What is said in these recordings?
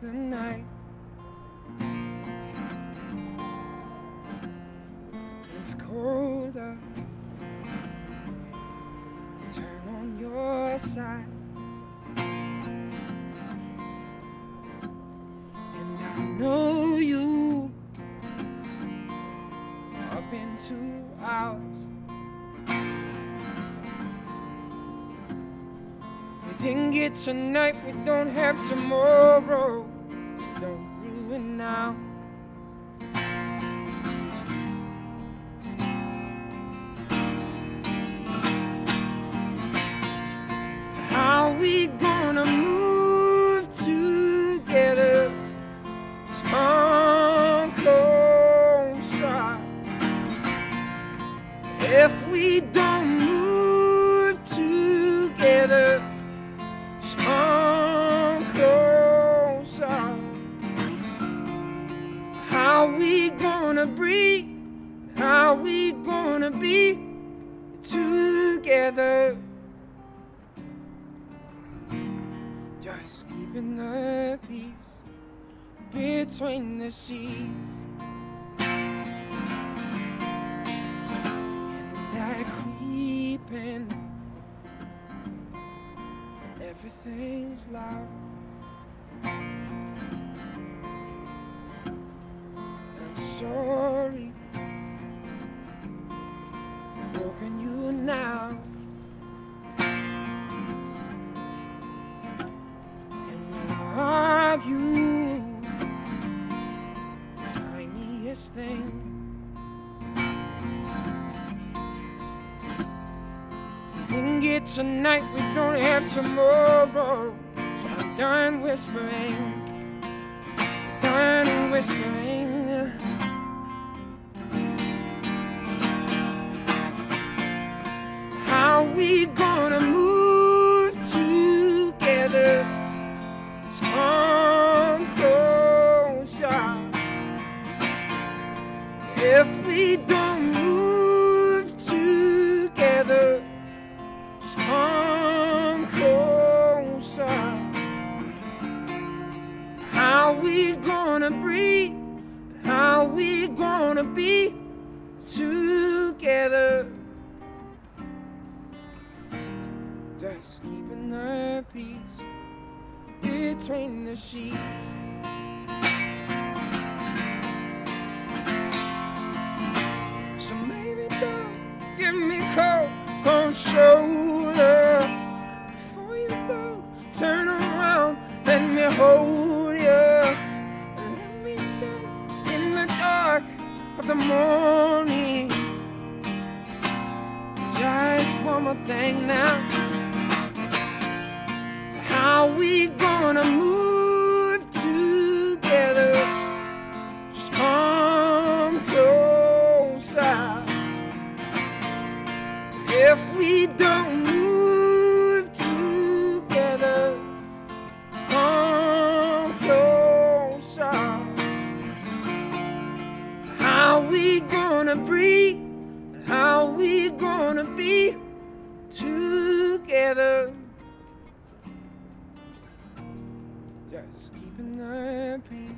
the night. It's colder to turn on your side. And I know didn't get tonight, we don't have tomorrow. Gonna breathe? How we gonna be together? Just keeping the peace between the sheets. And that creeping, everything's loud. Tiniest thing. We didn't get tonight, we don't have tomorrow. So I'm done whispering, done whispering. How we gonna move we don't move together, just come closer. How we gonna breathe? How we gonna be together? Just keeping the peace between the sheets. Let me hold you. Let me sit in the dark of the morning. Just one more thing now. How we gonna breathe? How we gonna be together? Just keeping the peace.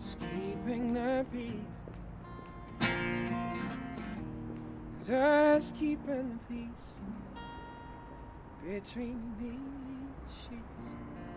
Just keeping the peace. Just keeping the peace between these sheets.